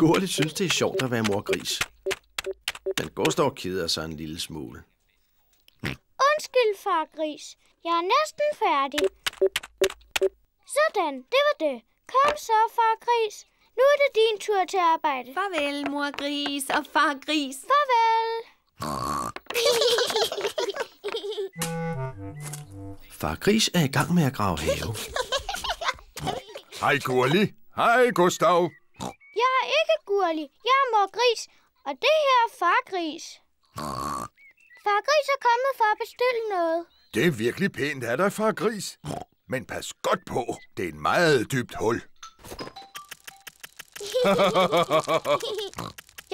Gurli synes, det er sjovt at være mor gris. Men Gustav keder sig en lille smule. Undskyld, far gris. Jeg er næsten færdig. Sådan, det var det. Kom så, far gris. Nu er det din tur til at arbejde. Farvel, mor gris og far gris. Farvel. Far Gris er i gang med at grave have. Hej Gurli. Hej Gustav. Gurli. Jeg er mor gris. Og det her er far gris. Far gris er kommet for at bestille noget. Det er virkelig pænt af dig, far gris. Men pas godt på. Det er et meget dybt hul.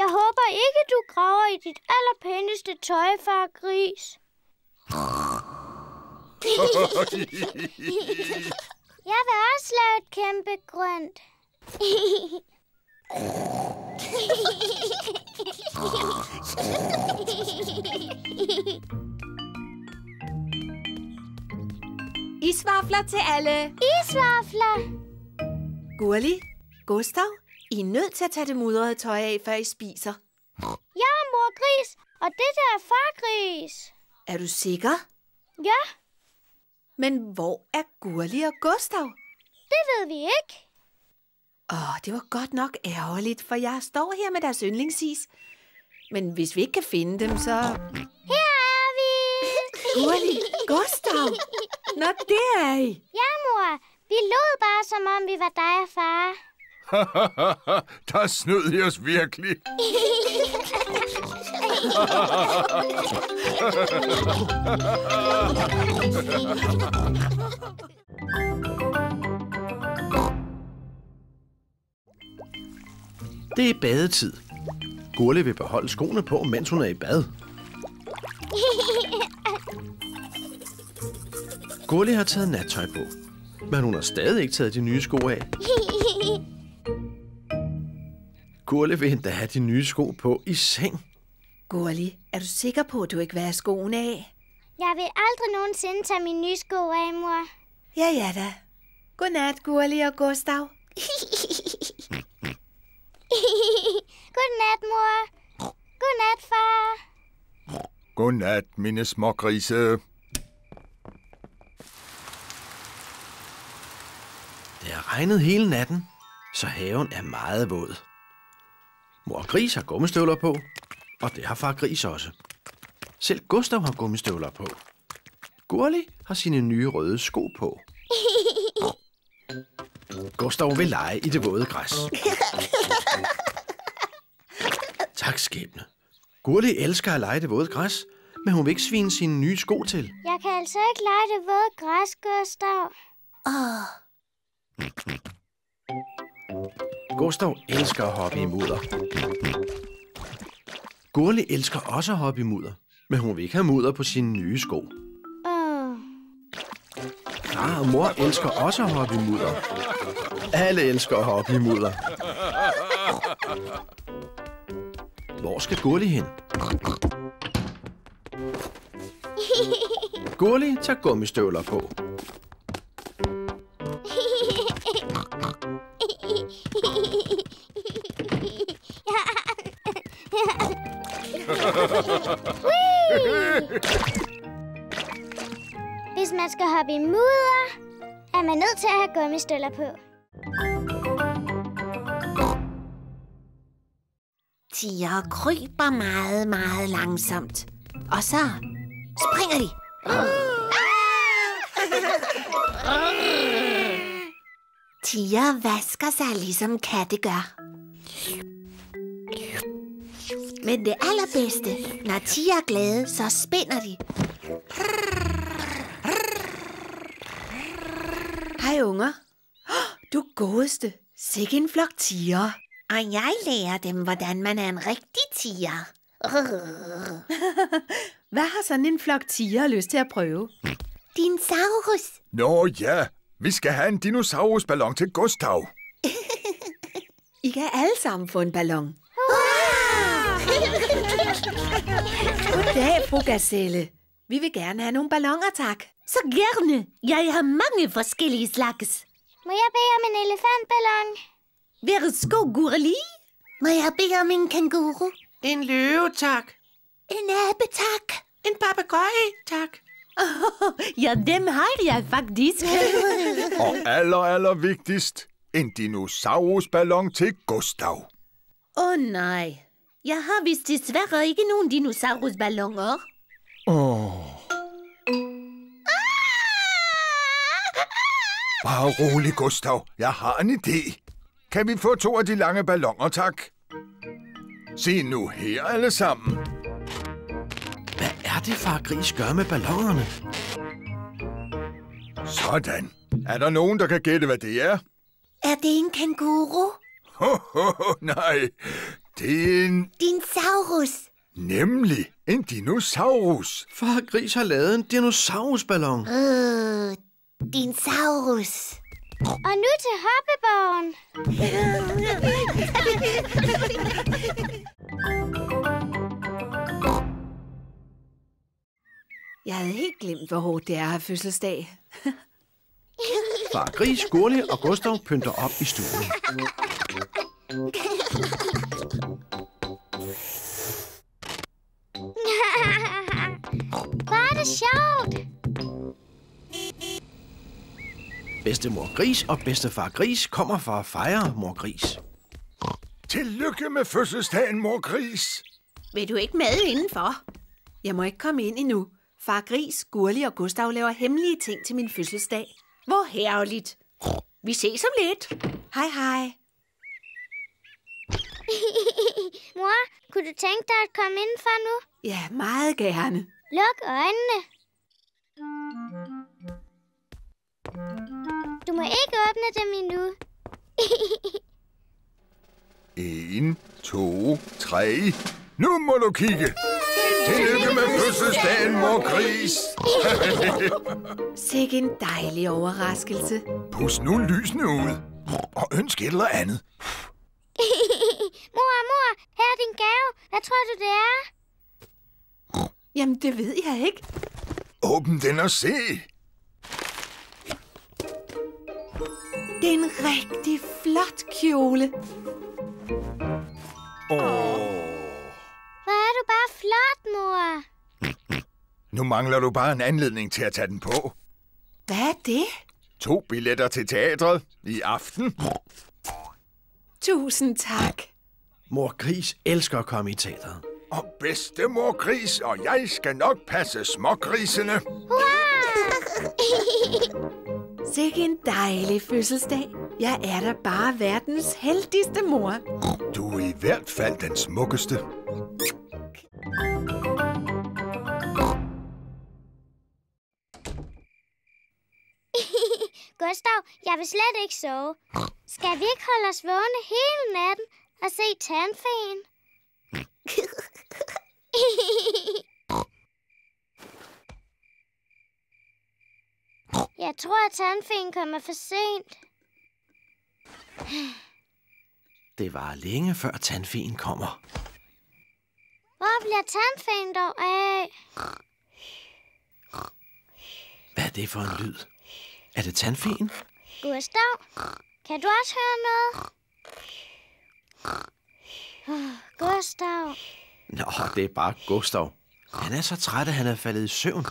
Jeg håber ikke, du graver i dit allerpæneste tøj, far gris. Jeg vil også lave et kæmpe grønt. Isvafler til alle. Isvafler. Gurli, Gustav, I er nødt til at tage det mudrede tøj af, før I spiser. Jeg er mor gris, og det der er far gris. Er du sikker? Ja, Men hvor er Gurli og Gustav? det ved vi ikke. Åh, det var godt nok ærgerligt, for jeg står her med deres yndlingsis. Men hvis vi ikke kan finde dem, så... Her er vi. Gurli, Gustav! Nå, det er I! Ja, mor. Vi lod bare, som om vi var dig og far. Der snød I os virkelig. Det er badetid. Gurli vil beholde skoene på, mens hun er i bad. Gurli har taget nattøj på, men hun har stadig ikke taget de nye sko af. Gurli vil endda have de nye sko på i seng. Gurli, er du sikker på, at du ikke vil have skoene af? Jeg vil aldrig nogensinde tage mine nye sko af, mor. Ja, ja da. Godnat, Gurli og Gustav. Godnat, mor. Godnat, far. Godnat, mine små grise. Det har regnet hele natten, så haven er meget våd. Mor Gris har gummistøvler på, og det har far Gris også. Selv Gustav har gummistøvler på. Gurli har sine nye røde sko på. Gustav vil lege i det våde græs. Tak, skæbne. Gurli elsker at lege i det våde græs, men hun vil ikke svine sine nye sko til. Jeg kan altså ikke lege det våde græs, Gustav. Gustav elsker at hoppe i mudder. Gurli elsker også at hoppe i mudder, men hun vil ikke have mudder på sine nye sko. Åh. Far og mor elsker også at hoppe i mudder. Alle elsker at hoppe i mudder. Hvor skal Gulli hen? Gulli tager gummistøvler på. Hvis man skal hoppe i mudder, er man nødt til at have gummistøvler på. Tiger kryber meget, meget langsomt. Og så springer de. Tiger vasker sig ligesom katte gør. Men det allerbedste, når tiger er glade, så spinder de. Hej, unger. Du godeste. Sikke en flok tiger. Og jeg lærer dem, hvordan man er en rigtig tiger. Hvad har sådan en flok tiger lyst til at prøve? Dinosaurus. Nå ja, vi skal have en dinosaurusballon til Gustav. I kan alle sammen få en ballon. Goddag, fru Gazelle. Vi vil gerne have nogle balloner, tak. Så gerne. Jeg har mange forskellige slags. Må jeg bede om en elefantballon? Værsgo, Gurli. Må jeg bede om en kanguru? En løve, tak. En abe, tak. En papegøje, tak. Ja, dem har jeg faktisk. Og aller, aller vigtigst, en dinosaurusballon til Gustav. Åh oh, nej. Jeg har vist desværre ikke nogen dinosaurusballoner. Bare rolig, Gustav. Jeg har en idé. Kan vi få to af de lange ballonger, tak? Se nu her, alle sammen. Hvad er det, far Gris gør med ballonerne? Sådan. Er der nogen, der kan gætte, hvad det er? Er det en kanguru? Ho, ho, ho, nej. Det er en... Din saurus. Nemlig en dinosaurus. Far Gris har lavet en dinosaurusballon. Øh, din saurus. Og nu til hoppeborgen. Jeg havde helt glemt, hvor hårdt det er at have fødselsdag. Far Gris, Gurli og Gustav pynter op i stuen. Hvor er det sjovt. Bedstemor Gris og bedstefar Gris kommer for at fejre mor Gris. Tillykke med fødselsdagen, mor Gris. Vil du ikke med indenfor? Jeg må ikke komme ind endnu. Far Gris, Gurli og Gustav laver hemmelige ting til min fødselsdag. Hvor herligt. Vi ses om lidt. Hej hej. Mor, kunne du tænke dig at komme indenfor nu? Ja, meget gerne. Luk øjnene. Du må ikke åbne dem endnu. En, to, tre. Nu må du kigge. Tillykke med fødselsdagen, mor Gris. Sikke en dejlig overraskelse. Pus nu lysene ud. Og ønsk et eller andet. Mor, mor, her er din gave. Hvad tror du, det er? Jamen, det ved jeg ikke. Åbn den og se. Det er en rigtig flot kjole. Hvor er du bare flot, mor. Nu mangler du bare en anledning til at tage den på. Hvad er det? To billetter til teatret i aften. Tusind tak. Mor Gris elsker at komme i teatret. Og bedstemor Gris og jeg skal nok passe smågrisene. Sikke en dejlig fødselsdag. Jeg er da bare verdens heldigste mor. Du er i hvert fald den smukkeste. Gustav, jeg vil slet ikke sove. Skal vi ikke holde os vågne hele natten og se tandfeen? Jeg tror, at tandfeen kommer for sent. Det var længe før tandfeen kommer. Hvor bliver tandfeen dog af? Hvad er det for en lyd? Er det tandfeen? Gustav, kan du også høre noget? Oh, Gustav, Nå, det er bare Gustav. Han er så træt, at han er faldet i søvn.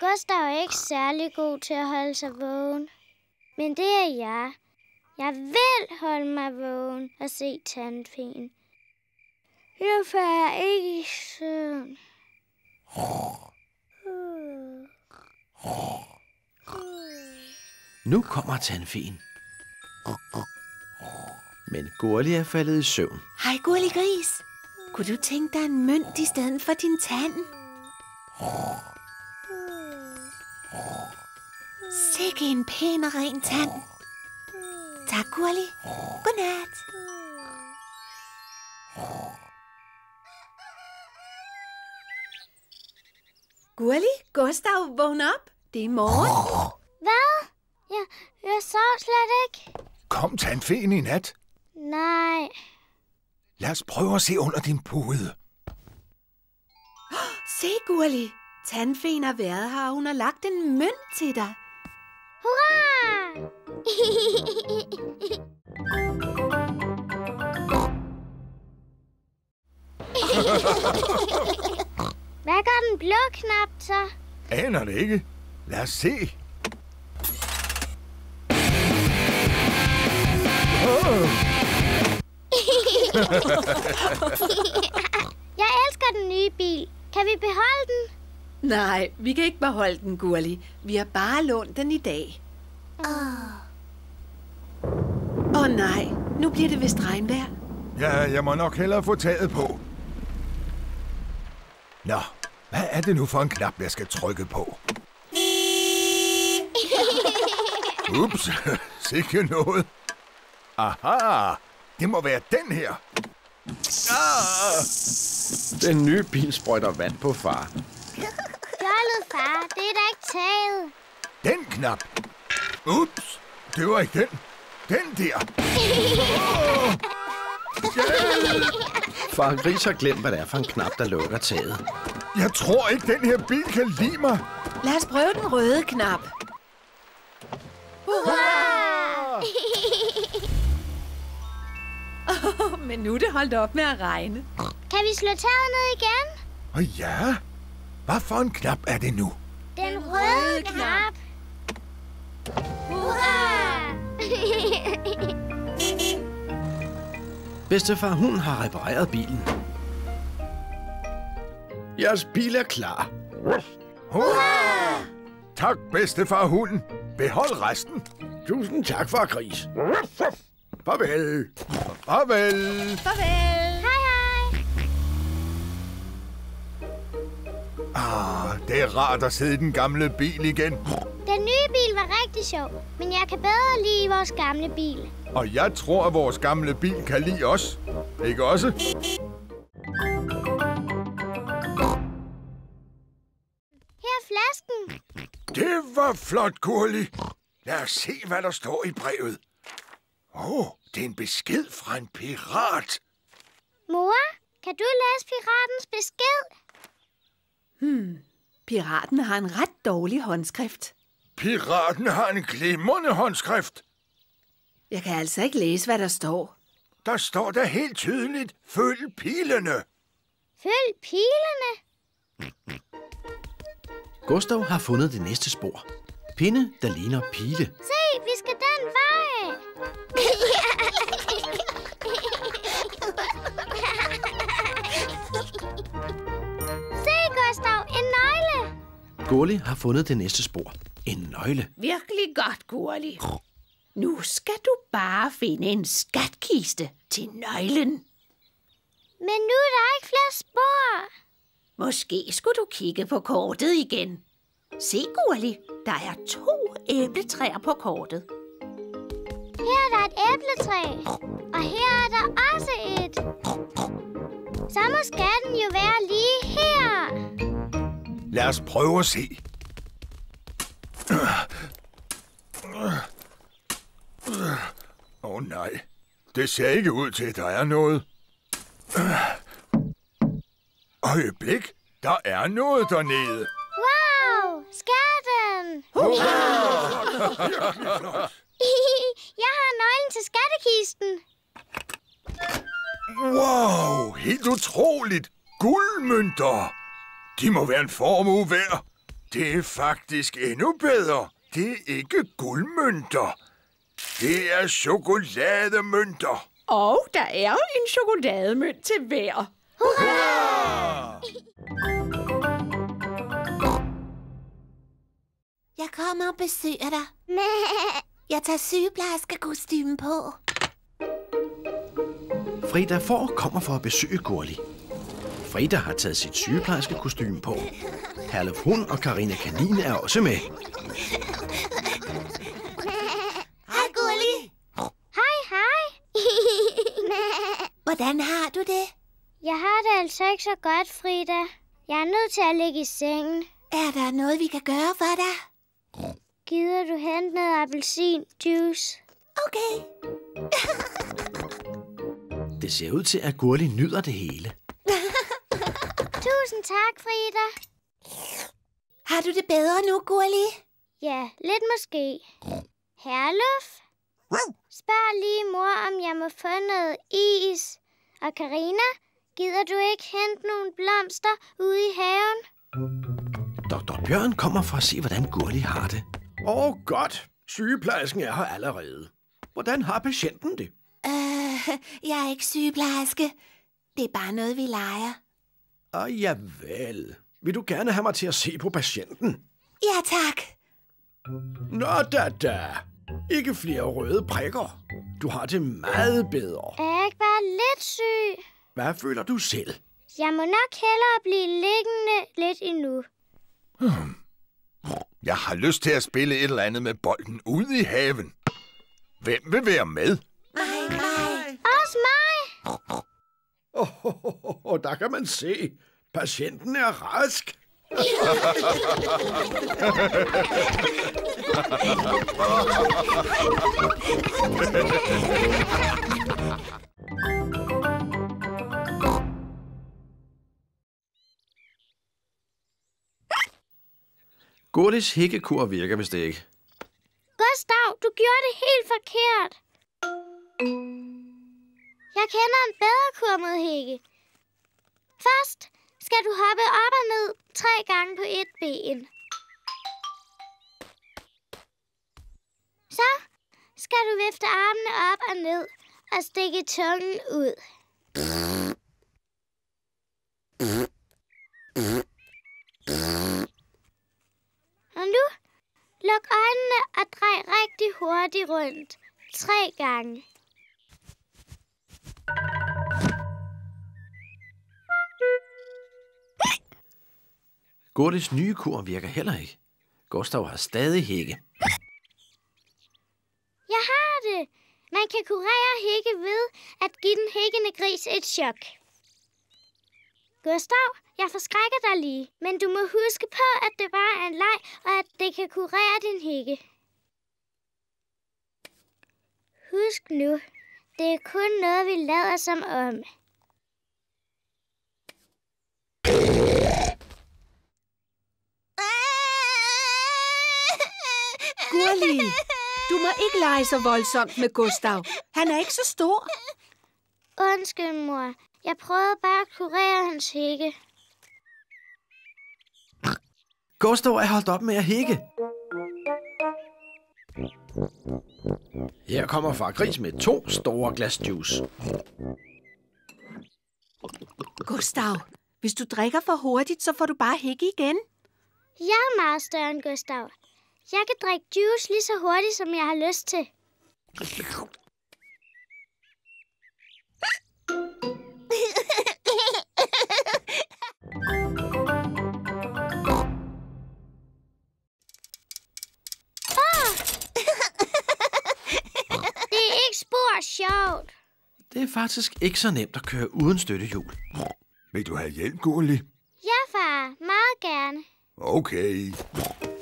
Gustav er ikke særlig god til at holde sig vågen. Men det er jeg. Jeg vil holde mig vågen og se tandfeen. Jeg falder ikke i søvn. Nu kommer tandfeen. Men Gurli er faldet i søvn. Hej, Gurli Gris. Kunne du tænke dig en mønt i stedet for din tand? Sikke en pæn og ren tand. Tak, Gurli. Godnat. Gurli, Gustav, vågn op. Det er morgen. Hvad? Jeg, jeg sov slet ikke. Kom tandfeen i nat. Nej. Lad os prøve at se under din pude. Se, Gurli. Tandfen har været her, og hun har lagt en mønt til dig. Hurra! Hvad gør den blå knap så? Aner det ikke. Lad os se. Jeg elsker den nye bil. Kan vi beholde den? Nej, vi kan ikke beholde den, Gurli. Vi har bare lånt den i dag. Åh oh. oh, nej, nu bliver det vist regnvejr. Ja, jeg må nok hellere få taget på. Nå, hvad er det nu for en knap, jeg skal trykke på? Ups, sikke noget. Aha, det må være den her. Ah, Den nye bil sprøjter vand på far. Fjollet, far. Det er da ikke taget. den knap. Ups, det var ikke den. Den der. Far Gris har glemt, hvad det er for en knap, der lukker taget. Jeg tror ikke, den her bil kan lide mig. Lad os prøve den røde knap. Oh, men nu er det holdt op med at regne. Kan vi slå taget ned igen? Og ja, hvad for en knap er det nu? Den røde knap. Hurra! Bedstefar hun har repareret bilen. Jeres bil er klar. Hurra! Tak, bedstefar hunden. Behold resten. Tusind tak, far Gris. Farvel. Farvel. Farvel! Ah, det er rart at sidde i den gamle bil igen. Den nye bil var rigtig sjov, men jeg kan bedre lide vores gamle bil. Og jeg tror, at vores gamle bil kan lide os. Ikke også? Her er flasken. Det var flot, Gurli. Lad os se, hvad der står i brevet. Åh, oh, det er en besked fra en pirat. Mor, kan du læse piratens besked? Piraten har en ret dårlig håndskrift. Piraten har en glimrende håndskrift. Jeg kan altså ikke læse, hvad der står. Der står der helt tydeligt, følg pilene. Følg pilene. Gustav har fundet det næste spor. Pinde, der ligner pile. Se, vi skal den vej. Gustav, en nøgle. Gurli har fundet det næste spor. En nøgle. Virkelig godt, Gurli. Nu skal du bare finde en skatkiste til nøglen. Men nu er der ikke flere spor. Måske skulle du kigge på kortet igen. Se, Gurli, der er to æbletræer på kortet. Her er der et æbletræ. Og her er der også et. Så må skatten jo være lige her. Lad os prøve at se. Åh oh, nej, det ser ikke ud til, at der er noget. Øjeblik, der er noget dernede. Wow, skatten. Jeg har nøglen til skattekisten. Wow, helt utroligt. Guldmønter. De må være en formue værd. Det er faktisk endnu bedre. Det er ikke guldmønter. Det er chokolademønter. Og der er en chokolademønt til hver. Jeg kommer og besøger dig. Jeg tager sygeplejerskekostymen på. Frida får kommer for at besøge Gurli. Frida har taget sit sygeplejerske kostume på. Herlef Hund og Karina Kanin er også med. Hej, Gulli. Hej, hej. Hvordan har du det? Jeg har det altså ikke så godt, Frida. Jeg er nødt til at ligge i sengen. Er der noget, vi kan gøre for dig? Gider du hente noget appelsinjuice? Okay. Det ser ud til, at Gurli nyder det hele. Tusind tak, Frida. Har du det bedre nu, Gurli? Ja, lidt måske. Herluf? Spørg lige mor, om jeg må få noget is. Og Karina, Gider du ikke hente nogle blomster ude i haven? Dr. Bjørn kommer for at se, hvordan Gurli har det. Åh, oh, godt. Sygeplejersken er her allerede. Hvordan har patienten det? Øh, jeg er ikke sygeplejerske. Det er bare noget, vi leger. Ah, ja vel. Vil du gerne have mig til at se på patienten? Ja, tak. Nå da da. Ikke flere røde prikker. Du har det meget bedre. Er jeg ikke bare lidt syg? Hvad føler du selv? Jeg må nok hellere blive liggende lidt endnu. Jeg har lyst til at spille et eller andet med bolden ude i haven. Hvem vil være med? Nej, nej. Også mig! Oh, oh, oh, der kan man se. Patienten er rask. Gurlis hækkekur virker vist ikke. Gustav, du gjorde det helt forkert. Jeg kender en bedre kur mod hække. Først skal du hoppe op og ned tre gange på et ben. Så skal du vifte armene op og ned og stikke tungen ud. Og nu luk øjnene og drej rigtig hurtigt rundt. Tre gange. Gurlis nye kur virker heller ikke. Gustav har stadig hække. Jeg har det. Man kan kurere hække ved at give den hækkende gris et chok. Gustav, jeg forskrækker dig lige, men du må huske på, at det bare er en leg, og at det kan kurere din hække. Husk nu, det er kun noget, vi lader som om. Gurli, du må ikke lege så voldsomt med Gustav. Han er ikke så stor. Undskyld, mor. Jeg prøvede bare at kurere hans hække. Gustav er holdt op med at hække. Her kommer far Gris med to store glas juice. Gustav, hvis du drikker for hurtigt, så får du bare hække igen. Jeg er meget større end Gustav. Jeg kan drikke juice lige så hurtigt, som jeg har lyst til. Åh! Det er ikke spor sjovt. Det er faktisk ikke så nemt at køre uden støttehjul. Vil du have hjælp, Gurli? Ja, far. Meget gerne. Okay.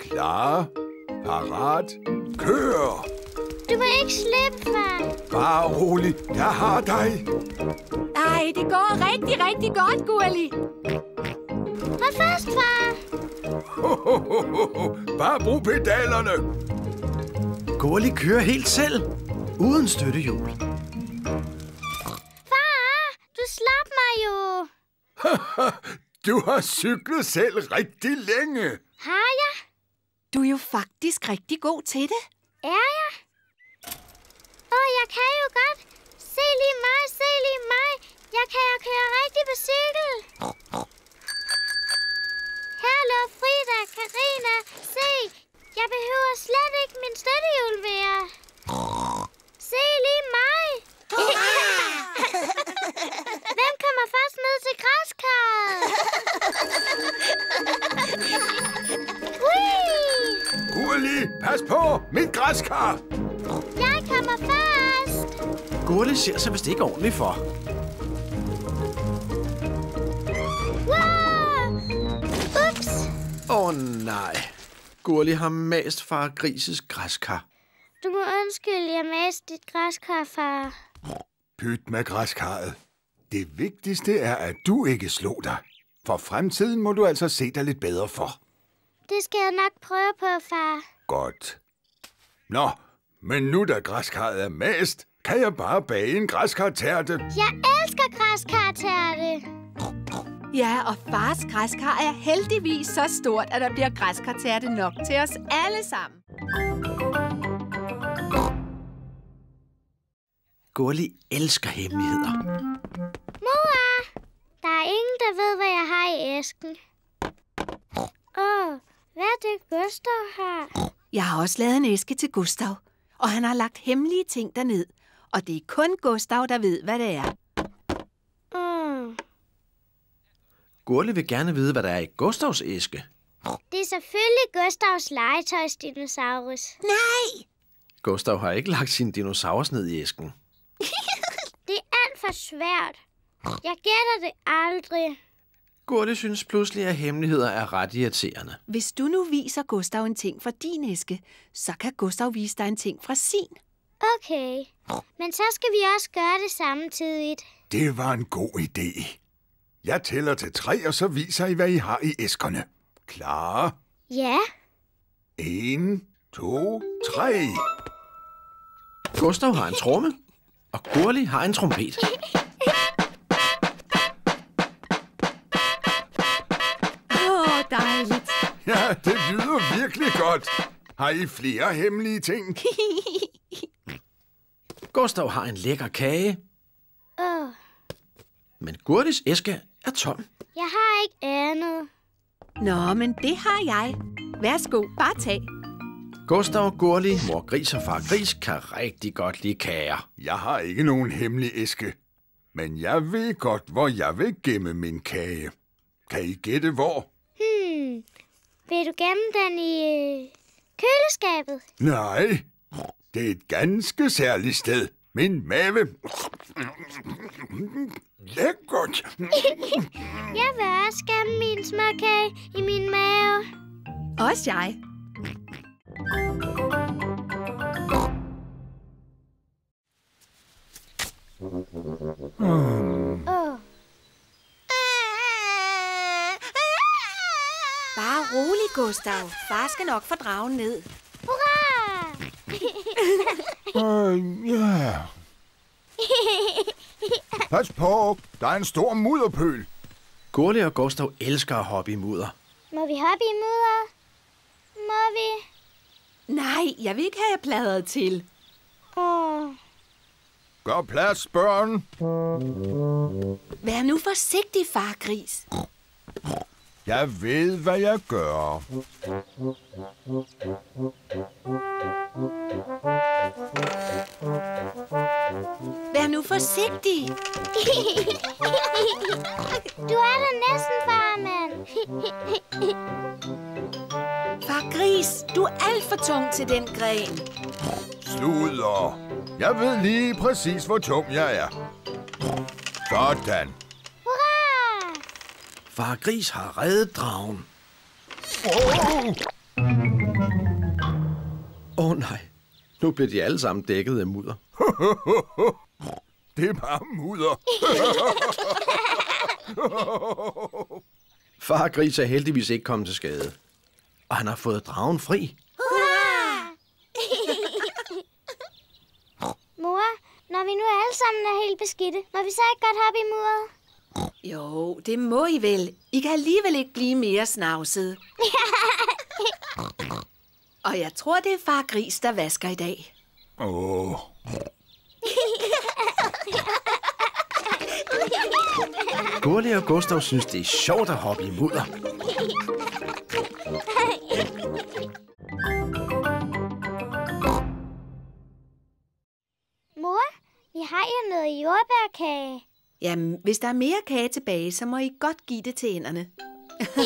Klar. Parat. Kør! Du må ikke slippe, far. Bare rolig. Jeg har dig. Ej, det går rigtig, rigtig godt, Gurli. Hold fast, far. Bare brug pedalerne. Gurli kører helt selv, uden støttehjul. Far, du slap mig jo. Du har cyklet selv rigtig længe. Har jeg? Du er jo faktisk rigtig god til det. Er jeg? Åh, jeg kan jo godt. Se lige mig, se lige mig. Jeg kan jo køre rigtig på cykel. Hallo, Frida, Karina. Se, jeg behøver slet ikke min støttehjul mere. Se lige mig. Hvem kommer først ned til græskarret? Hui! Gurli, pas på. Mit græskar. Jeg kommer først. Gurli ser sig vist ikke ordentligt for. Wow! Ups! Åh oh, nej. Gurli har mast far Grises græskar. Du må undskylde, jeg maste dit græskar, far. Pyt med græskarret. Det vigtigste er, at du ikke slog dig. For fremtiden må du altså se dig lidt bedre for. Det skal jeg nok prøve på, far. Godt. Nå, men nu da græskarret er mast, kan jeg bare bage en græskartærte. Jeg elsker græskar. græskartærte. Ja, og fars græskar er heldigvis så stort, at der bliver græskartærte nok til os alle sammen. Gurli elsker hemmeligheder. Mor! Der er ingen, der ved, hvad jeg har i æsken. Åh, oh, hvad er det, Gustav har? Jeg har også lavet en æske til Gustav, og han har lagt hemmelige ting derned. Og det er kun Gustav, der ved, hvad det er. Mm. Gurli vil gerne vide, hvad der er i Gustavs æske. Det er selvfølgelig Gustavs legetøjsdinosaurus. Nej! Gustav har ikke lagt sin dinosaurus ned i æsken. Det er alt for svært. Jeg gætter det aldrig. Gurli synes pludselig, at hemmeligheder er ret irriterende. Hvis du nu viser Gustav en ting fra din æske, så kan Gustav vise dig en ting fra sin. Okay. Men så skal vi også gøre det samtidigt. Det var en god idé. Jeg tæller til tre, og så viser I, hvad I har i æskerne. Klar? Ja. En, to, tre. Gustav har en tromme, og Gurli har en trompet. Ja, det lyder virkelig godt. Har I flere hemmelige ting? Gustav har en lækker kage, Åh, oh, men Gurlis æske er tom. jeg har ikke andet. Nå, men det har jeg. Værsgo, bare tag. Gustav, Gurli, mor gris og far gris kan rigtig godt lide kager. Jeg har ikke nogen hemmelig æske. Men jeg ved godt, hvor jeg vil gemme min kage. Kan I gætte hvor? Vil du gemme den i øh, køleskabet? Nej, det er et ganske særligt sted. Min mave. Lækkert. Jeg vil også gemme min småkage i min mave. Også jeg. Åh, oh, Bare rolig, Gustav. Far skal nok få dragen ned. hurra! Øh, ja. Pas på, der er en stor mudderpøl. Gurli og Gustav elsker at hoppe i mudder. Må vi hoppe i mudder? Må vi? Nej, jeg vil ikke have pladret til. Åh, oh, Gør plads, børn. Vær nu forsigtig, far gris. Jeg ved, hvad jeg gør. Vær nu forsigtig. du er der næsten, farmand. Far gris, du er alt for tung til den gren. Sluder. Jeg ved lige præcis, hvor tung jeg er. Sådan. Far gris har reddet dragen. Oh! Åh oh, nej, nu bliver de alle sammen dækket af mudder. Det er bare mudder. Far gris er heldigvis ikke kommet til skade. Og han har fået dragen fri. Mor, når vi nu alle sammen er helt beskidte, må vi så ikke godt hoppe i mudder? Jo, det må I vel. I kan alligevel ikke blive mere snavset. Og jeg tror, det er far gris, der vasker i dag. Åh. Oh. Gurli og Gustav synes, det er sjovt at hoppe i mudder. Mor, vi har jo noget jordbærkage. Jamen, hvis der er mere kage tilbage, så må I godt give det til enderne.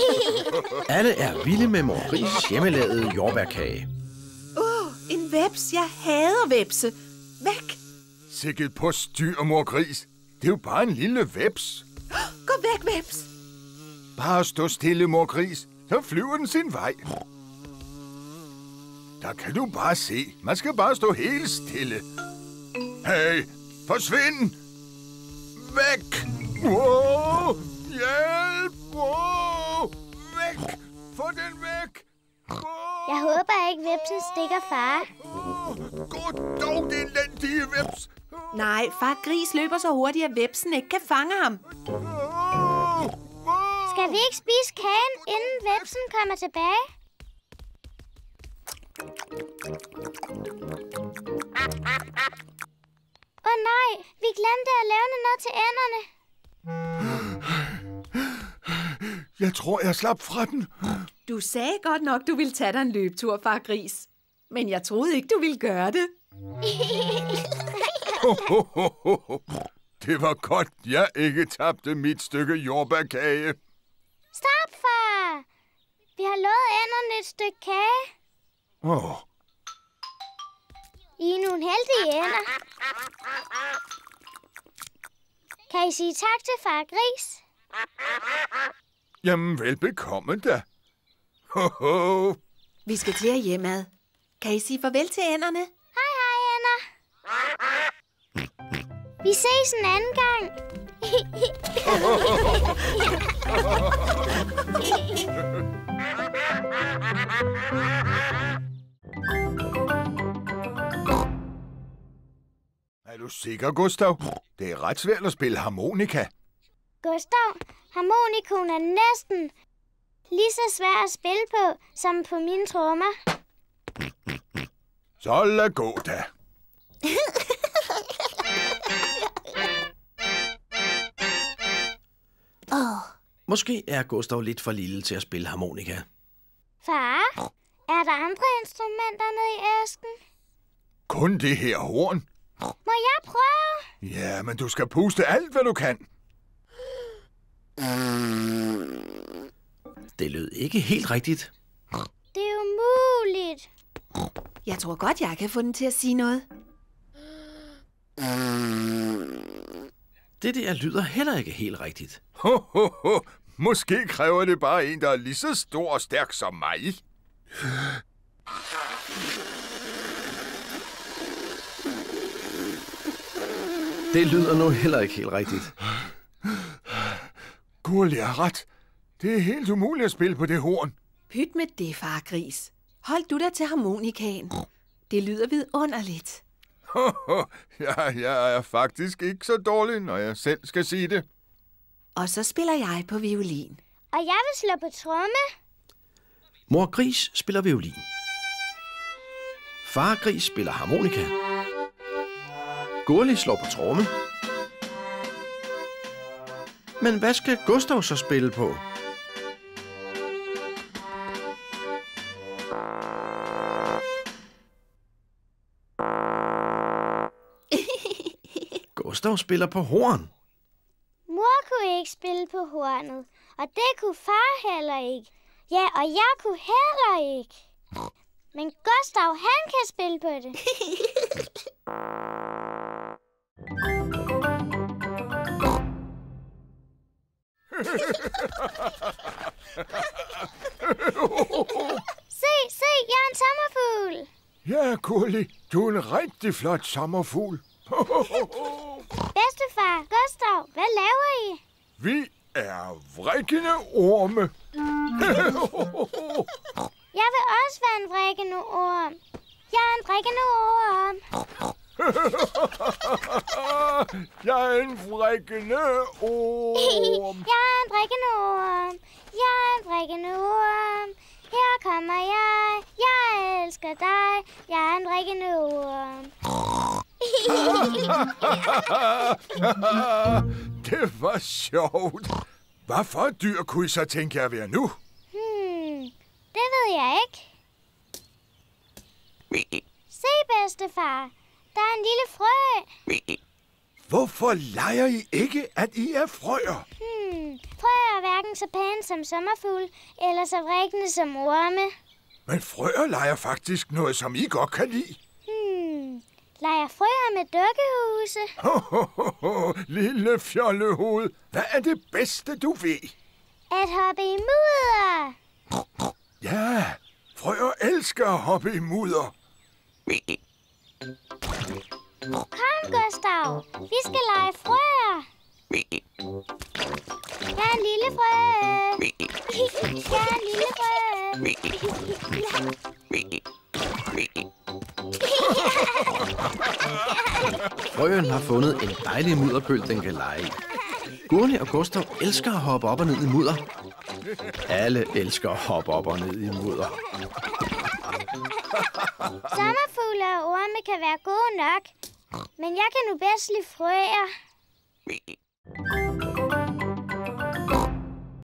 Alle er vilde med mor gris hjemmelavede jordbærkage. Åh, oh, en veps. Jeg hader vepse. Væk. Sikkert på styr, mor gris. Det er jo bare en lille veps. Gå væk, veps. Bare stå stille, mor gris. Så flyver den sin vej. Der kan du bare se. Man skal bare stå helt stille. Hey, forsvind! Væk! Wow! Hjælp! Wow! Væk! Få den væk! Wow! Jeg håber ikke, vepsen stikker far. Gå dog, det elendige veps! Nej, far Gris løber så hurtigt, at vepsen ikke kan fange ham. Skal vi ikke spise kagen, inden vepsen kommer tilbage? Åh oh, nej, vi glemte at lave noget til ænderne. Jeg tror, jeg slap fra den. Du sagde godt nok, du ville tage dig en løbetur, far Gris. Men jeg troede ikke, du ville gøre det. Det var godt, jeg ikke tabte mit stykke jordbærkage. Stop, far! Vi har lovet ænderne et stykke kage. Åh, I er nogle heldige ender. Kan I sige tak til far Gris? jamen velbekomme da. Ho, ho. Vi skal til at hjemad. Kan I sige farvel til ænderne? Hej, hej, ender. Vi ses en anden gang. du sikker, Gustav? Det er ret svært at spille harmonika. Gustav, harmonikoen er næsten lige så svær at spille på, som på mine trommer. Så lad gå da. Åh, Måske er Gustav lidt for lille til at spille harmonika. Far, er der andre instrumenter nede i æsken? Kun det her horn. Må jeg prøve? Ja, men du skal puste alt, hvad du kan. Det lød ikke helt rigtigt. Det er umuligt. Jeg tror godt, jeg kan få den til at sige noget. Det der lyder heller ikke helt rigtigt. Ho, ho, ho. Måske kræver det bare en, der er lige så stor og stærk som mig. Det lyder nu heller ikke helt rigtigt. Gurli har ret. Det er helt umuligt at spille på det horn. Pyt med det, far Gris. Hold du dig til harmonikaen. Det lyder vidunderligt. Ja, jeg er faktisk ikke så dårlig, når jeg selv skal sige det. Og så spiller jeg på violin. Og jeg vil slå på tromme. Mor Gris spiller violin. Far Gris spiller harmonika. Gurli slår på tromme. Men hvad skal Gustav så spille på? Gustav spiller på horn. Mor kunne ikke spille på hornet, og det kunne far heller ikke. Ja, og jeg kunne heller ikke. Men Gustav, han kan spille på det. se, se, jeg er en sommerfugl. Ja, Gurli, du er en rigtig flot sommerfugl. Bedstefar, Gustav, hvad laver I? Vi er vrikkende orme. Jeg vil også være en vrikkende orm. Jeg er en vrikkende orm. Jeg er en vrikkende orm. Jeg er en vrikkende orm. Jeg er en vrikkende orm. Her kommer jeg. Jeg elsker dig. Jeg er en vrikkende orm. Det var sjovt. Hvad for et dyr kunne I så tænke jer at være nu? Hmm, det ved jeg ikke. Se, bedstefar. Der er en lille frø. Hvorfor leger I ikke, at I er frøer? Hmm, frøer er hverken så pæne som sommerfugl, eller så vrikkende som orme. Men frøer leger faktisk noget, som I godt kan lide. Hmm, leger frøer med dukkehuse? Ho, ho, ho, ho. Lille fjollehoved, hvad er det bedste, du ved? At hoppe i mudder. Ja, frøer elsker at hoppe i mudder. Kom, Gustav. Vi skal lege frøer. Jeg er en lille frø. Jeg er en lille frø. Frøen har fundet en dejlig mudderpøl, den kan lege i. Gurli og Gustav elsker at hoppe op og ned i mudder. Alle elsker at hoppe op og ned i mudder. Sommerfugle og orme kan være gode nok, men jeg kan nu bedst lide frøer.